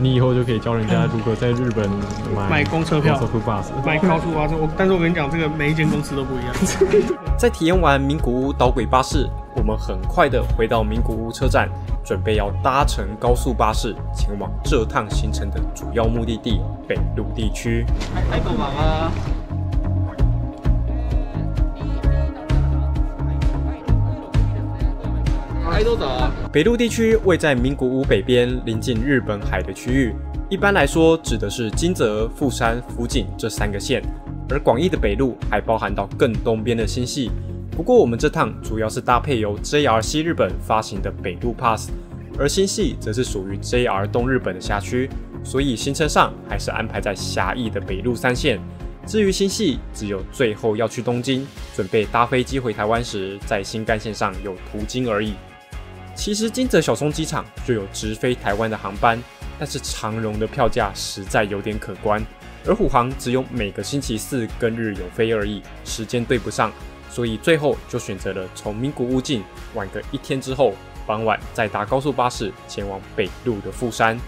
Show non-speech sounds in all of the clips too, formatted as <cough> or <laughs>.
你以后就可以教人家如何在日本买买公车票。买高速巴士，我但是我跟你讲，这个每一间公司都不一样。<laughs> 在体验完名古屋导轨巴士，我们很快的回到名古屋车站，准备要搭乘高速巴士前往这趟行程的主要目的地北陆地区。はい、こんばんは。はい、どうぞ。北陆地区位在名古屋北边，临近日本海的区域。一般来说，指的是金泽、富山、福井这三个县，而广义的北陆还包含到更东边的新系。不过，我们这趟主要是搭配由 JR 西日本发行的北陆 Pass，而新系则是属于 JR 东日本的辖区，所以行程上还是安排在狭义的北陆三线。至于新系，只有最后要去东京，准备搭飞机回台湾时，在新干线上有途经而已。 其实金泽小松机场就有直飞台湾的航班，但是长荣的票价实在有点可观，而虎航只有每个星期四跟日有飞而已，时间对不上，所以最后就选择了从名古屋进，晚个一天之后，傍晚再搭高速巴士前往北陆的富山。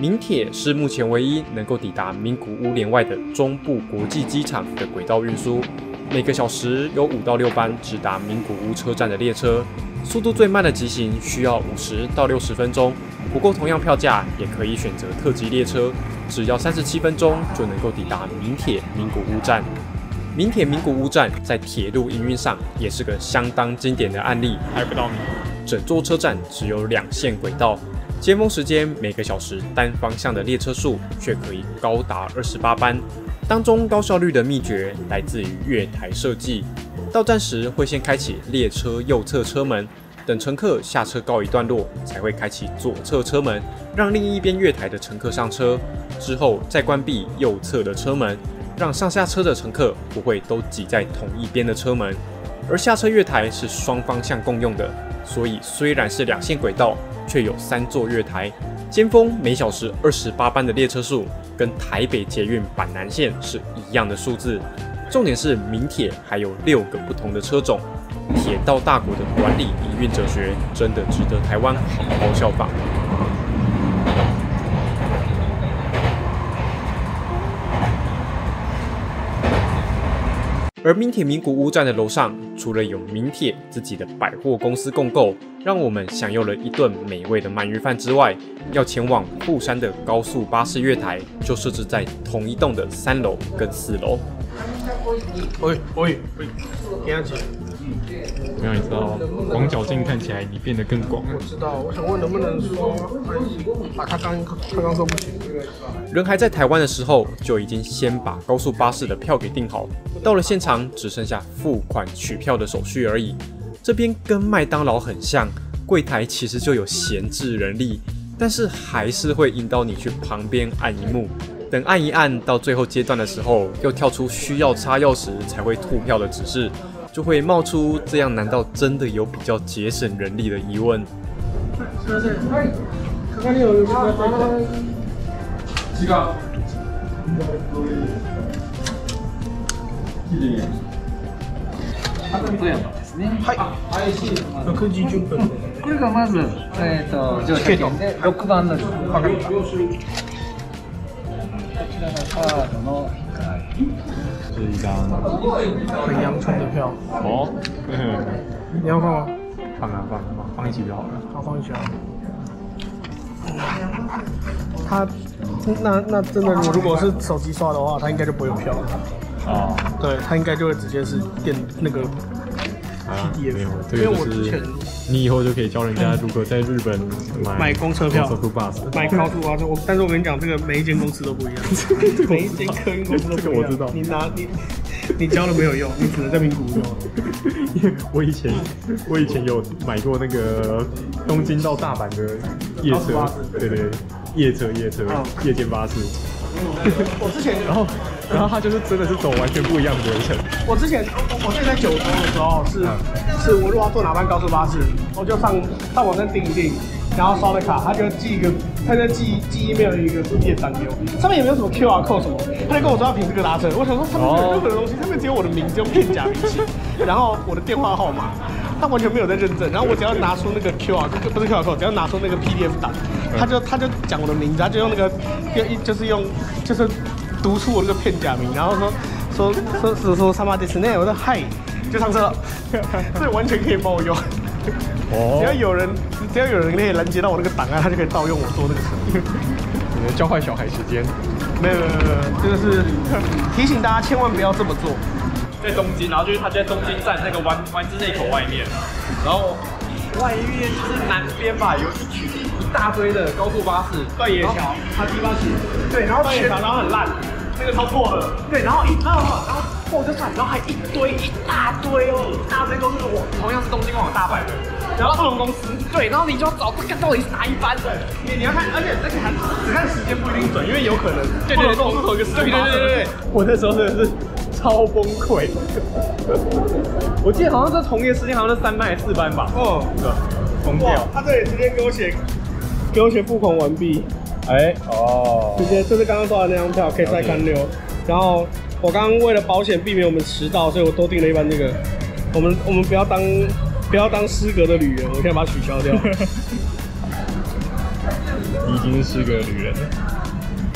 名铁是目前唯一能够抵达名古屋连外的中部国际机场的轨道运输，每个小时有五到六班直达名古屋车站的列车，速度最慢的急行需要五十到六十分钟。不过同样票价也可以选择特急列车，只要三十七分钟就能够抵达名铁名古屋站。名铁名古屋站在铁路营运上也是个相当经典的案例，拍不到你。整座车站只有两线轨道。尖峰时间每个小时单方向的列车数却可以高达二十八班，当中高效率的秘诀来自于月台设计。到站时会先开启列车右侧车门，等乘客下车告一段落，才会开启左侧车门，让另一边月台的乘客上车。之后再关闭右侧的车门，让上下车的乘客不会都挤在同一边的车门。而下车月台是双方向共用的，所以虽然是两线轨道。却有三座月台，尖峰每小时二十八班的列车数，跟台北捷运板南线是一样的数字。重点是明铁还有六个不同的车种，铁道大国的管理营运哲学，真的值得台湾好好效仿。而名铁名古屋站的楼上，除了有名铁自己的百货公司共购，让我们享用了一顿美味的鳗鱼饭之外，要前往富山的高速巴士月台，就设置在同一栋的三楼跟四楼。没有，你知道，广角镜看起来你变得更广了。我知道，我想问能不能说，啊，他刚他刚说不行。人还在台湾的时候，就已经先把高速巴士的票给订好，到了现场只剩下付款取票的手续而已。这边跟麦当劳很像，柜台其实就有闲置人力，但是还是会引导你去旁边按一幕，等按一按到最后阶段的时候，又跳出需要插钥匙才会吐票的指示。就会冒出这样，难道真的有比较节省人力的疑问？是是，看看你有几个？几个？富山ですね。はい。6時10分。これがまず、えっ、と乗車券で6番のわかりました。こちらがカードの 是一张很阳春的票，哦，<laughs> 你要放吗？放啊放啊放，放一起就好了。好，放一起啊。他那那真的，我如果是手机刷的话，他应该就不会有票了。哦，对他应该就会直接是电那个啊，PDF，没有，这因为个就是我之前你以后就可以教人家如何在日本买买公车票高速 bus。买高速巴士，我但是我跟你讲，这个每一间公司都不一样，<laughs> 每一间客运公司都不一样。这个我知道你拿你你教了没有用，你只能在名古屋用。因为我以前我以前有买过那个东京到大阪的夜车对对对，夜车夜车嗯夜间巴士，我之前然后然后他就是真的是走完全不一样的流程，我之前我我之前在九州的时候是、是我如果要坐哪班高速巴士，我就上上网站订一订，然后刷了卡，他就寄一个，他就寄寄 email 一个页单给我，上面也没有什么 QR code 什么，他就跟我说要凭这个搭车。我想说上面没有任何的东西，上面只有我的名字用片假名写，然后我的电话号码，他完全没有在认证。然后我只要拿出那个 QR，不是 QR code，只要拿出那个 PDF 档，他就他就讲我的名字，他就用那个用一就是用就是读出我那个片假名，然后说说说说说萨马迪斯内，我说嗨，就上车了，<laughs> 这完全可以帮我用。只要有人，只要有人可以拦截到我那个档案，他就可以盗用我做那个车。你的教坏小孩时间，没有没有没有没有，这个是提醒大家千万不要这么做。在东京，然后就是他在东京站那个湾湾之内口外面，然后外面就是南边吧，有一群一大堆的高速巴士，断野桥，他地方起，对，然后断野桥，然后很烂，那个超破的，对，然后一然后然后货车站，然后还一堆一大堆哦，一大堆都是我同样是东京往大阪的，然后不同公司，对，然后你就要找这个到底是哪一班的，你你要看，而且而且还只看时间不一定准，因为有可能对对对都是同一个时间对对对对对，我那时候真的是超崩溃。我记得好像这同一个时间，好像是三班还是四班吧，哦，疯哇掉，，他这里直接给我写，给我写付款完毕，哎，哦直，接就是刚刚刷的那张票，可以再看六。然后我刚刚为了保险避免我们迟到，所以我多订了一班这个。我们我们不要当不要当失格的旅人，我现在把它取消掉。你 <laughs> 已经是个旅人了。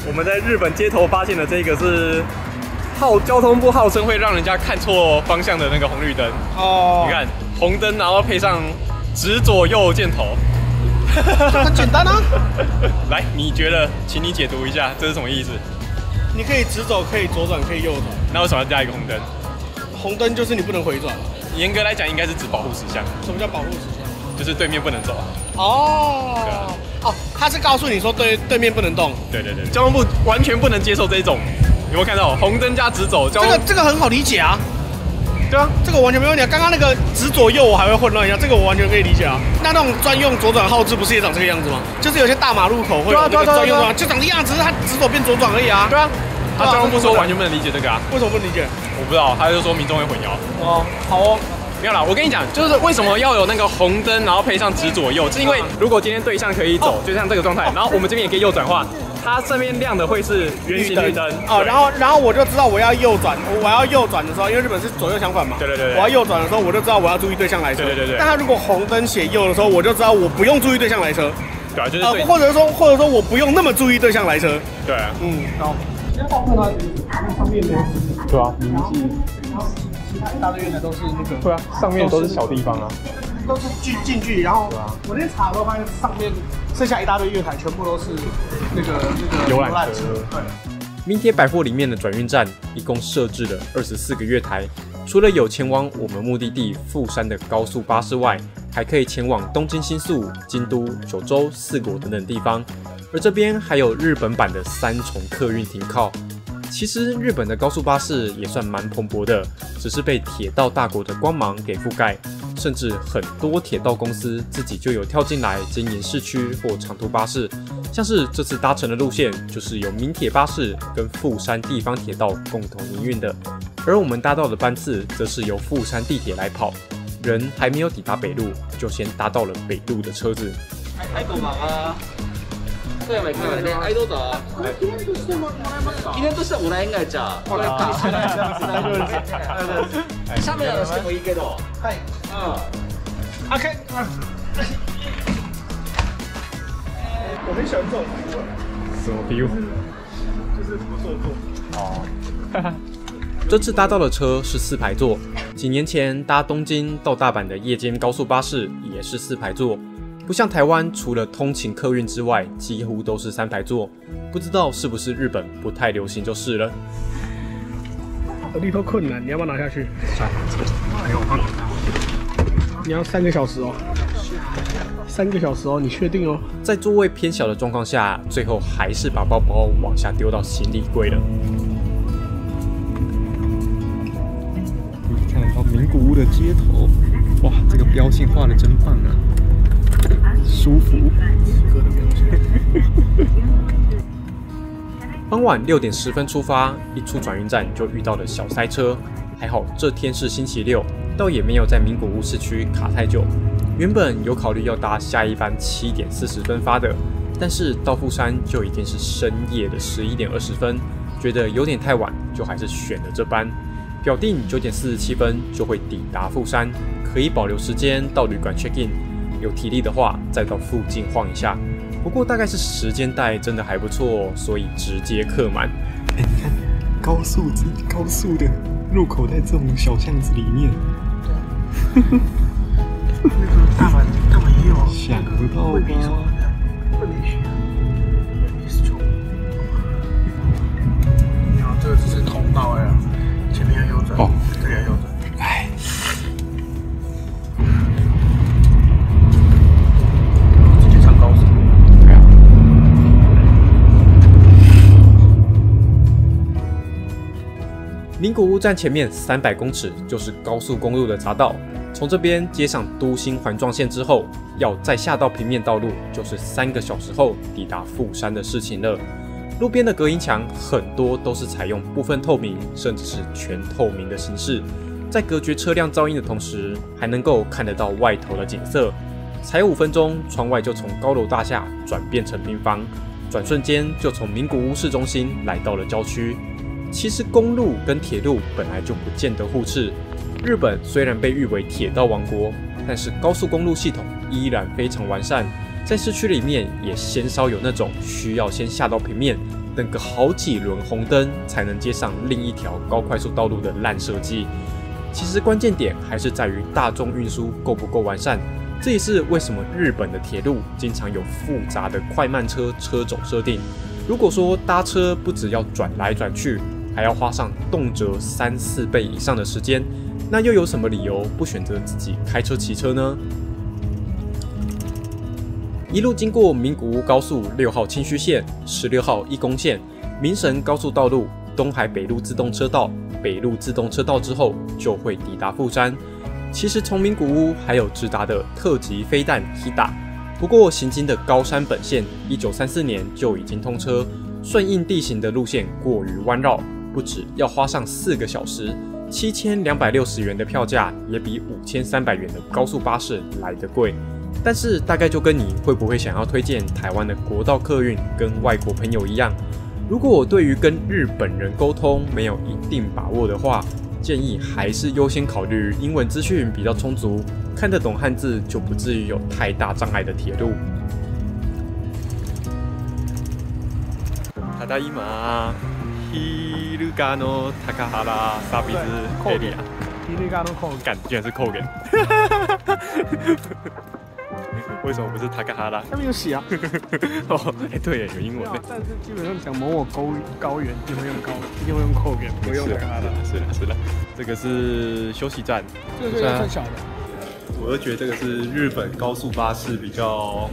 我们在日本街头发现的这个是号交通部号称会让人家看错方向的那个红绿灯。哦你，看红灯，然后配上直左右箭头。很简单啊，<laughs> 来，你觉得，请你解读一下，这是什么意思？你可以直走，可以左转，可以右转。那为什么要加一个红灯？红灯就是你不能回转。严格来讲，应该是指保护事项，什么叫保护时间？就是对面不能走。哦，哦，他是告诉你说对对面不能动。对对对，交通部完全不能接受这种。有没有看到红灯加直走？这个这个很好理解啊。对啊，这个完全没问题啊。刚刚那个直左右我还会混乱一下，这个我完全可以理解啊。那那种专用左转号志不是也长这个样子吗？就是有些大马路口会有专用对啊啊，就长这样，只是它直走变左转而已啊。对啊。他交通部说完全不能理解这个啊，为什么不理解？我不知道，他就说民众会混淆。哦，好哦。没有啦，我跟你讲，就是为什么要有那个红灯，然后配上直左右，是因为如果今天对向可以走，就像这个状态，然后我们这边也可以右转的话，它上面亮的会是圆形绿灯哦，然后然后我就知道我要右转，我要右转的时候，因为日本是左右相反嘛。对对对对我要右转的时候，我就知道我要注意对向来车。对对对对但他如果红灯写右的时候，我就知道我不用注意对向来车。对啊，就是或者说或者说我不用那么注意对向来车。对啊，嗯，好。先报课它上面没有，对啊，名字，其他一大堆原来都是那个。对啊，上面都是小地方啊。都是近近距离，然后我那天查的时候发现上面剩下一大堆月台全部都是那个那个游览车对，明铁百货里面的转运站一共设置了二十四个月台，除了有前往我们目的地富山的高速巴士外，还可以前往东京新宿、京都、九州、四国等等地方。而这边还有日本版的三重客运停靠。其实日本的高速巴士也算蛮蓬勃的，只是被铁道大国的光芒给覆盖，甚至很多铁道公司自己就有跳进来经营市区或长途巴士，像是这次搭乘的路线就是由民铁巴士跟富山地方铁道共同营运的，而我们搭到的班次则是由富山地铁来跑，人还没有抵达北路，就先搭到了北路的车子。アイドルは富山行くのでね、アイドルだ。記念としてもらえんがいじゃあ。これシャメラしてもいいけど。はい。う OK，啊，我很喜欢这种服务，什么 feel？就是不坐坐。哦，这次搭到的车是四排座，几年前搭东京到大阪的夜间高速巴士也是四排座， 不像台湾除了通勤客运之外，几乎都是三排座。不知道是不是日本不太流行就是了。有力头困难，你要不要拿下去？你要三个小时哦，三个小时哦，你确定哦？在座位偏小的状况下，最后还是把包包往下丢到行李柜了。可以看到名古屋的街头，哇，这个标线画的真棒啊，舒服。<laughs> 傍晚六点十分出发，一出转运站就遇到了小塞车。还好这天是星期六，倒也没有在名古屋市区卡太久。原本有考虑要搭下一班七点四十分发的，但是到富山就已经是深夜的十一点二十分，觉得有点太晚，就还是选了这班。表定九点四十七分就会抵达富山，可以保留时间到旅馆 check in，有体力的话再到附近晃一下。不过大概是时间带真的还不错，所以直接客满。哎，你看高速之高速的入口在这种小巷子里面，那个大阪大阪也有啊，想不到吧？的，会比学，会比是九。然后这个只是通道哎呀，前面要右转，哦名古屋站前面三百公尺就是高速公路的匝道，从这边接上都心环状线之后，要再下到平面道路，就是三个小时后抵达富山的事情了。路边的隔音墙很多都是采用部分透明，甚至是全透明的形式，在隔绝车辆噪音的同时，还能够看得到外头的景色。才五分钟，窗外就从高楼大厦转变成平房，转瞬间就从名古屋市中心来到了郊区。其实公路跟铁路本来就不见得互斥。日本虽然被誉为铁道王国，但是高速公路系统依然非常完善。在市区里面也鲜少有那种需要先下到平面，等个好几轮红灯才能接上另一条高快速道路的烂设计。其实关键点还是在于大众运输够不够完善。这也是为什么日本的铁路经常有复杂的快慢车车种设定。如果说搭车不只要转来转去，还要花上动辄三四倍以上的时间，那又有什么理由不选择自己开车骑车呢？一路经过名古屋高速六号清虚线、十六号一宫线、明神高速道路、东海北路自动车道、北路自动车道之后，就会抵达富山。其实从名古屋还有直达的特级飞弹 Hida，不过行经的高山本线，一九三四年就已经通车，顺应地形的路线过于弯绕，不止要花上四个小时，七千两百六十元的票价也比五千三百元的高速巴士来得贵。但是大概就跟你会不会想要推荐台湾的国道客运跟外国朋友一样，如果我对于跟日本人沟通没有一定把握的话，建议还是优先考虑英文资讯比较充足、看得懂汉字就不至于有太大障碍的铁路。ただいま、 ヒルガの高原サービスエリア。你那个都扣干，居然是扣人。<laughs> 为什么不是塔卡哈拉？下面有写啊。<laughs> 哦，哎、对耶，有英文的。但是基本上讲某某高高原一定会用高，一定会用扣原，不会用是那个哈的，是的，是的。这个是休息站，这个是算小的。我就觉得这个是日本高速巴士比较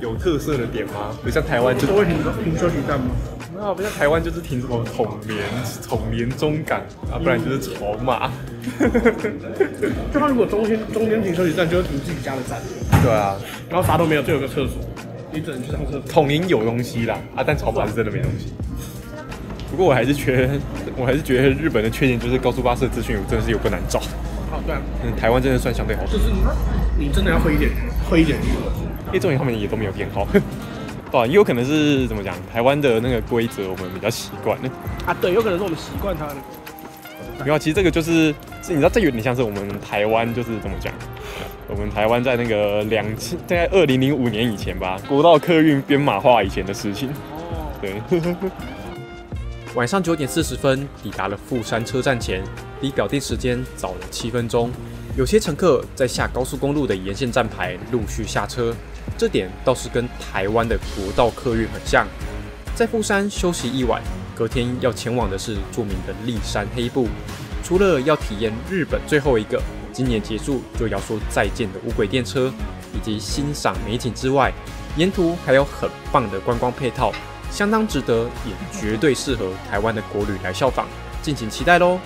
有特色的点吗？不像台湾就都会停停休息站吗？ 没有，不像台湾就是停什么统联、统联中港啊，不然就是筹码。就他如果中间中间停休息站，就会停自己家的站，对啊，然后啥都没有，就有个厕所，你只能去上厕所。统联有东西啦，啊，但筹码是真的没东西。不过我还是觉得，我还是觉得日本的缺点就是高速巴士的资讯真的是有不难找。哦，对啊，嗯，台湾真的算相对好，就是你真的要会一点，会一点。因为重点他们也都没有变好。对啊，也有可能是怎么讲，台湾的那个规则我们比较习惯。啊，对，有可能是我们习惯它的。没有，其实这个就是，是你知道，这有点像是我们台湾就是怎么讲，我们台湾在那个两千，大概二零零五年以前吧，国道客运编码化以前的事情。哦，对，<laughs> 晚上九点四十分抵达了富山车站前，比表定时间早了七分钟。有些乘客在下高速公路的沿线站牌陆续下车，这点倒是跟台湾的国道客运很像。在富山休息一晚，隔天要前往的是著名的立山黑部。除了要体验日本最后一个今年结束就要说再见的无轨电车，以及欣赏美景之外，沿途还有很棒的观光配套，相当值得，也绝对适合台湾的国旅来效仿。敬请期待喽！